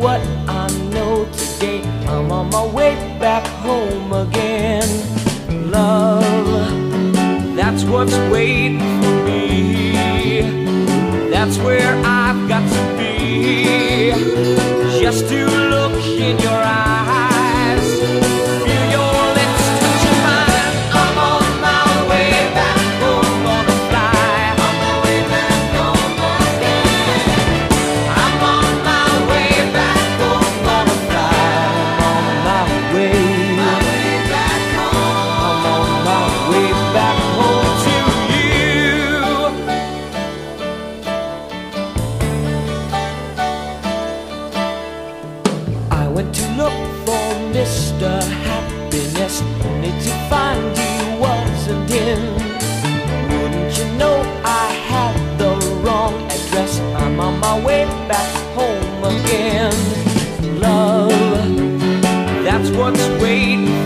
what I know today. I'm on my way back home again. Love, that's what's waiting for me. That's where I've got to be. Just to look in your eyes. back home again. Love, that's what's waiting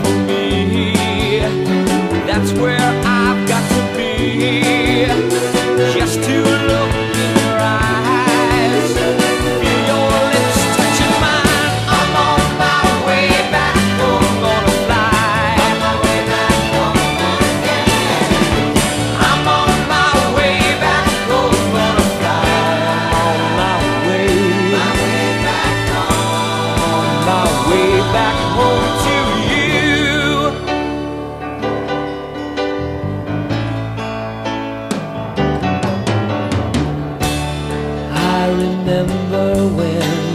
remember when